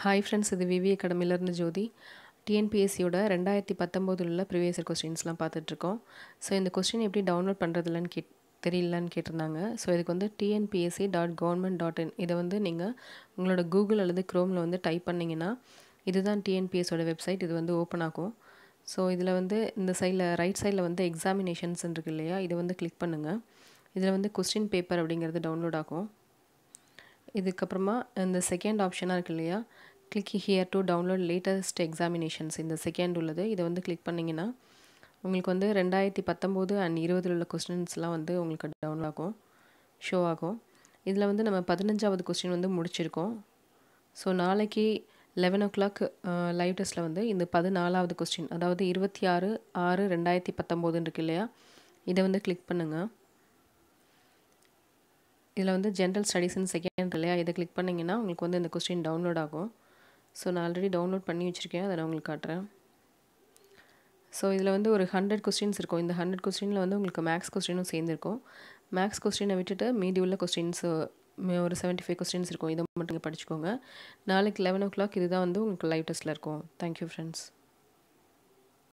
Hi friends இது விவி அகாடமிலேருந்து ஜோதி. டிஎன்பிஎஸ்சியோட ரெண்டாயிரத்தி பத்தொம்போதில் உள்ள ப்ரீவியஸ் கொஸ்டின்ஸ்லாம் பார்த்துட்ருக்கோம். ஸோ இந்த கொஸ்டின் எப்படி டவுன்லோட் பண்ணுறதுலன்னு கேட் தெரியலன்னு கேட்டிருந்தாங்க. ஸோ இதுக்கு வந்து TNPSC dot government dot in இதை வந்து நீங்கள் உங்களோட கூகுள் அல்லது க்ரோமில் வந்து டைப் பண்ணிங்கன்னா இதுதான் டிஎன்பிஎஸோட வெப்சைட் இது வந்து ஓப்பன் ஆகும். ஸோ இதில் வந்து இந்த சைடில் ரைட் சைடில் வந்து எக்ஸாமினேஷன்ஸ் இருக்கு இல்லையா? இதை வந்து கிளிக் பண்ணுங்கள் இதில் வந்து கொஸ்டின் பேப்பர் அப்படிங்கிறது டவுன்லோட் ஆகும். இதுக்கப்புறமா இந்த செகண்ட் ஆப்ஷனாக இருக்கு இல்லையா? Click here to download latest examinations இந்த செகண்ட் உள்ளது. இதை வந்து கிளிக் பண்ணிங்கன்னா உங்களுக்கு வந்து ரெண்டாயிரத்தி பத்தொம்போது அண்ட் இருபதில் உள்ள கொஸ்டின்ஸ்லாம் வந்து உங்களுக்கு டவுன்லோட் ஆகும் ஷோ ஆகும். இதில் வந்து நம்ம பதினஞ்சாவது கொஸ்டின் வந்து முடிச்சிருக்கோம். ஸோ நாளைக்கு லெவன் ஓ கிளாக் லைவ் டெஸ்ட்டில் வந்து இந்த பதினாலாவது கொஸ்டின் அதாவது இருபத்தி ஆறு ஆறு ரெண்டாயிரத்தி பத்தொம்போதுன்னு இருக்கு இல்லையா? இதை வந்து கிளிக் பண்ணுங்கள் இதில் வந்து ஜென்ரல் ஸ்டடீஸ்னு செகண்ட் இல்லையா? இதை கிளிக் பண்ணிங்கன்னா உங்களுக்கு வந்து இந்த கொஸ்டின் டவுன்லோட் ஆகும். ஸோ நான் ஆல்ரெடி டவுன்லோட் பண்ணி வச்சுருக்கேன். அதை நான் உங்களுக்கு காட்டுறேன். ஸோ இதில் வந்து ஒரு ஹண்ட்ரட் கொஸ்டின்ஸ் இருக்கும். இந்த ஹண்ட்ரட் கொஸ்டினில் வந்து உங்களுக்கு மேக்ஸ் கொஸ்டினும் சேர்ந்துருக்கும். மேக்ஸ் கொஸ்டினை விட்டுட்டு மீதி உள்ள கொஸ்டின்ஸ் ஒரு செவன்ட்டி ஃபைவ் கொஸ்டின்ஸ் இருக்கும். இதை மட்டும் படிச்சுக்கோங்க. நாளைக்கு லெவன் ஓ கிளாக் இதுதான் வந்து உங்களுக்கு லைவ் டெஸ்ட்டில் இருக்கும். Thank you friends